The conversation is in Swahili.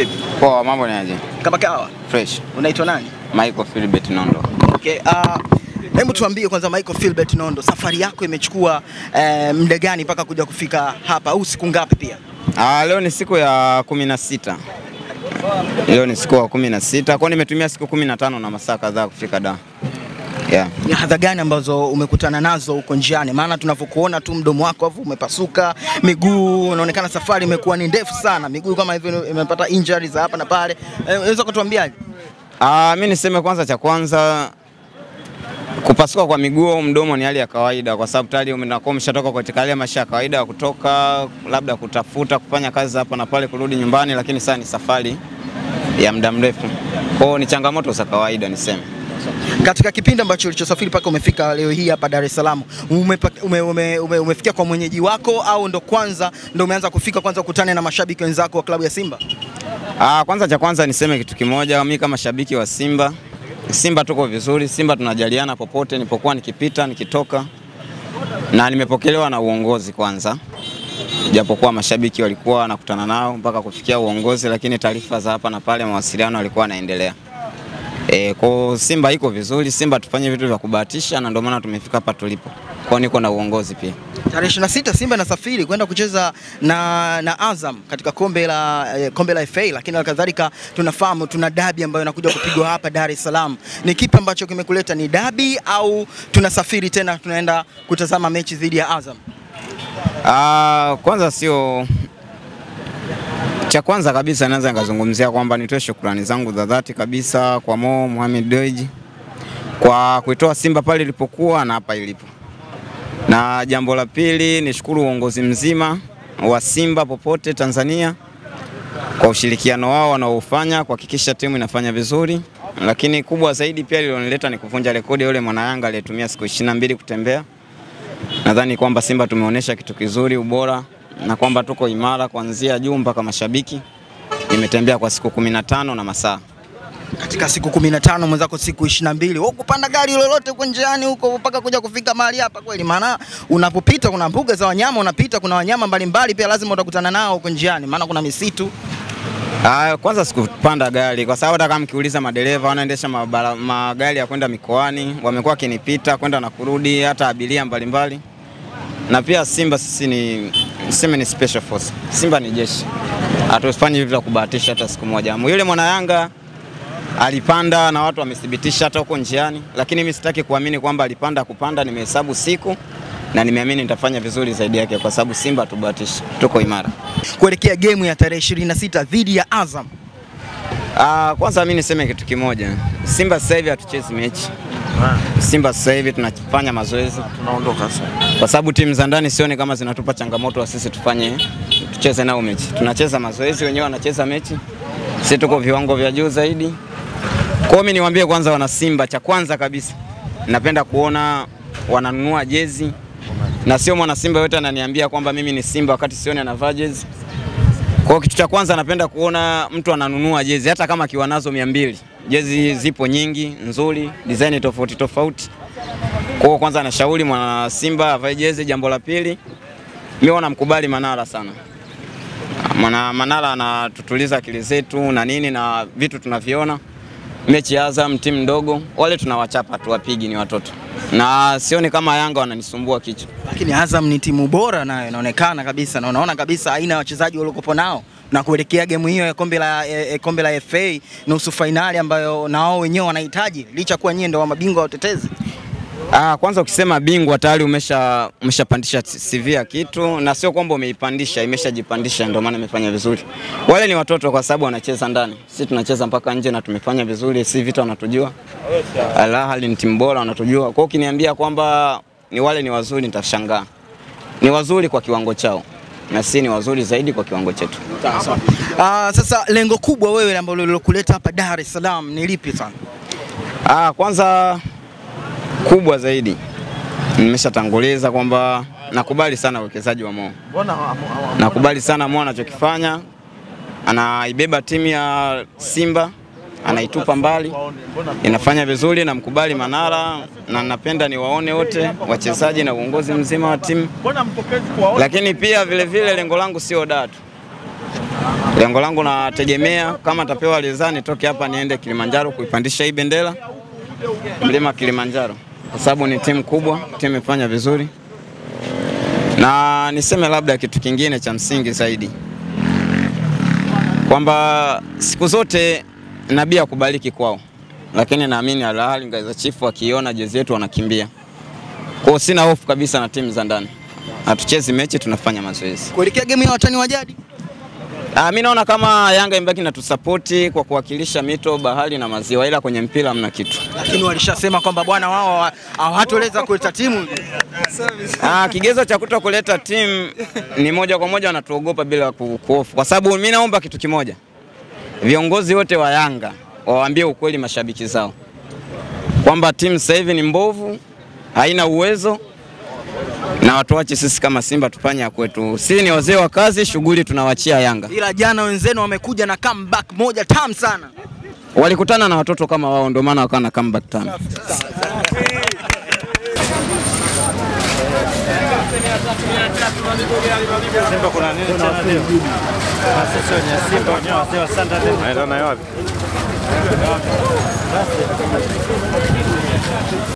Vipi? Poa, mambo ni aje? Kama kawa. Fresh. Unaitwa nani? Michael Philbert Nondo. Okay, uh, hebu tuambie kwanza Michael Philbert Nondo, safari yako imechukua eh, muda gani mpaka kuja kufika hapa au siku ngapi pia? Ah, leo ni siku ya kumi na sita. Leo ni siku ya kumi na sita kwa nimetumia siku kumi na tano na masaa kadhaa kufika da. Yeah. Ni hadha gani ambazo umekutana nazo huko njiani? Maana tunavyokuona tu mdomo wako hapo umepasuka, miguu unaonekana safari imekuwa ni ndefu sana, miguu kama hivyo imepata injuries za hapa na pale. Eh, Unaweza kutuambiaje? Ah, mimi niseme kwanza, cha kwanza kupasuka kwa miguu au mdomo ni hali ya kawaida, kwa sababu tayari unakuwa umeshatoka katika hali ya maisha ya kawaida ya kutoka labda kutafuta kufanya kazi hapa na pale, kurudi nyumbani, lakini sasa ni safari ya muda mrefu, Kwao ni changamoto za kawaida niseme. Katika kipindi ambacho ulichosafiri mpaka umefika leo hii hapa Dar es Salaam, umefikia ume, ume, ume, umefikia kwa mwenyeji wako au ndo kwanza ndo umeanza kufika kwanza kukutana na mashabiki wenzako wa klabu ya Simba? Ah, kwanza cha kwanza niseme kitu kimoja, mimi kama shabiki wa Simba, Simba tuko vizuri, Simba tunajaliana popote nipokuwa nikipita, nikitoka, na nimepokelewa na uongozi kwanza, japokuwa mashabiki walikuwa wanakutana nao mpaka kufikia uongozi, lakini taarifa za hapa na pale, mawasiliano yalikuwa yanaendelea. E, kwa Simba iko vizuri, Simba tufanye vitu vya kubahatisha, na ndio maana tumefika hapa tulipo. Kwa niko na uongozi pia. Tarehe 26 Simba inasafiri kwenda kucheza na, na Azam katika kombe la, eh, kombe la FA, lakini kadhalika tunafahamu tuna dabi ambayo inakuja kupigwa hapa Dar es Salaam. Ni kipi ambacho kimekuleta? Ni dabi au tunasafiri tena tunaenda kutazama mechi dhidi ya Azam? Ah, kwanza sio cha kwanza kabisa naweza nikazungumzia kwamba nitoe shukrani zangu za dhati kabisa kwa Mo Mohamed Dewji kwa kuitoa Simba pale ilipokuwa na hapa ilipo, na jambo la pili nishukuru uongozi mzima wa Simba popote Tanzania kwa ushirikiano wao wanaofanya kuhakikisha timu inafanya vizuri, lakini kubwa zaidi pia lililonileta ni kuvunja rekodi yule mwana Yanga aliyetumia siku 22 kutembea. Nadhani kwamba Simba tumeonyesha kitu kizuri, ubora na kwamba tuko imara kuanzia juu mpaka mashabiki. Nimetembea kwa siku 15 na masaa Katika siku 15 mwenzako siku 22. Wewe kupanda gari lolote huko njiani huko mpaka kuja kufika mahali hapa kweli? Maana unapopita kuna mbuga za wanyama unapita, kuna wanyama mbalimbali pia lazima utakutana nao huko njiani, maana kuna misitu. Ah, kwanza sikupanda gari kwa sababu hata kama mkiuliza madereva wanaendesha magari ya kwenda mikoani wamekuwa wakinipita kwenda na kurudi, hata abiria mbalimbali. Na pia Simba sisi ni niseme ni special force. Simba ni jeshi, hatufanyi hivi vya kubahatisha hata siku moja. Yule mwana Yanga alipanda na watu wamethibitisha hata huko njiani, lakini mimi sitaki kuamini kwamba alipanda kupanda. Nimehesabu siku na nimeamini nitafanya vizuri zaidi yake, kwa sababu Simba hatubahatishi, tuko imara. kuelekea gemu ya tarehe 26 dhidi ya Azam. Ah, kwanza mimi niseme kitu kimoja. Simba sasa hivi hatuchezi mechi. Simba sasa hivi tunafanya mazoezi tunaondoka sasa. kwa sababu timu za ndani sioni kama zinatupa changamoto wa sisi tufanye tucheze nao mechi. Tunacheza mazoezi, wenyewe wanacheza mechi, sisi tuko viwango vya juu zaidi. Kwa hiyo mimi niwaambie kwanza, wana Simba, cha kwanza kabisa napenda kuona wananunua jezi na sio mwana Simba yote ananiambia kwamba mimi ni Simba wakati sioni anavaa jezi. Kwa kitu cha kwanza napenda kuona mtu ananunua jezi hata kama akiwa nazo mia mbili. Jezi zipo nyingi nzuri, design tofauti tofauti. Kwa kwanza anashauri mwana Simba avae jezi. Jambo la pili, mimi wana mkubali Manara sana. Mana, Manara anatutuliza akili zetu na nini na vitu tunaviona. Mechi ya Azam timu ndogo, wale tunawachapa tu, wapigi ni watoto, na sioni kama Yanga wananisumbua kichwa. Lakini Azam ni timu bora nayo inaonekana kabisa, na unaona kabisa aina ya wachezaji waliokuwa nao na kuelekea gemu hiyo ya kombe la, eh, kombe la FA nusu fainali ambayo na wao wenyewe wanahitaji licha kuwa nyie ndio wa mabingwa watetezi. Ah, kwanza ukisema bingwa tayari umesha umeshapandisha CV ya kitu na sio kwamba umeipandisha, imeshajipandisha ndio maana imefanya vizuri. Wale ni watoto kwa sababu wanacheza ndani. Sisi tunacheza mpaka nje na tumefanya vizuri, si vitu wanatujua. Al Ahly ni timu bora wanatujua. Kwa hiyo ukiniambia kwamba ni wale ni wazuri nitashangaa. Ni wazuri kwa kiwango chao. Na sisi ni wazuri zaidi kwa kiwango chetu. Ah, sasa lengo kubwa wewe ambalo lilokuleta hapa Dar es Salaam ni lipi sana? Ah, kwanza kubwa zaidi nimeshatanguliza kwamba nakubali sana uwekezaji wa Mo. Nakubali sana Mo anachokifanya, anaibeba timu ya Simba anaitupa mbali, inafanya vizuri. Namkubali Manara na napenda niwaone wote wachezaji na uongozi mzima wa timu, lakini pia vile vile lengo langu sio datu Lengo langu nategemea kama tapewa ridhaa nitoke hapa niende Kilimanjaro kuipandisha hii bendera. Mlima Kilimanjaro, kwa sababu ni timu kubwa, timu imefanya vizuri, na niseme labda kitu kingine cha msingi zaidi. Kwamba siku zote nabii akubariki kwao, lakini naamini Al Ahly Ngaiza Chifu wakiona jezi yetu wanakimbia. Kwa sina hofu kabisa na timu za ndani, hatuchezi mechi, tunafanya mazoezi. Kuelekea game ya watani wa jadi, Ah, mimi naona kama Yanga imebaki na tusapoti kwa kuwakilisha mito, bahari na maziwa, ila kwenye mpira hamna kitu. lakini walishasema kwamba bwana wao hawatoweza kuleta timu. Ah, kigezo cha kuto kuleta timu ni moja kwa moja wanatuogopa bila ku- kuhofu, kwa sababu mimi naomba kitu kimoja, viongozi wote wa Yanga wawaambie ukweli mashabiki zao kwamba timu sasa hivi ni mbovu, haina uwezo na watuache sisi kama Simba tupanya ya kwetu. Sisi ni wazee wa kazi, shughuli tunawachia Yanga. Ila jana wenzenu wamekuja na comeback moja tamu sana. Walikutana na watoto kama wao, ndio maana wakawa na comeback tano. Simba kuna nini tena leo? Na sisi wenye Simba wenyewe wazee wa Sunday naenda nayo wapi?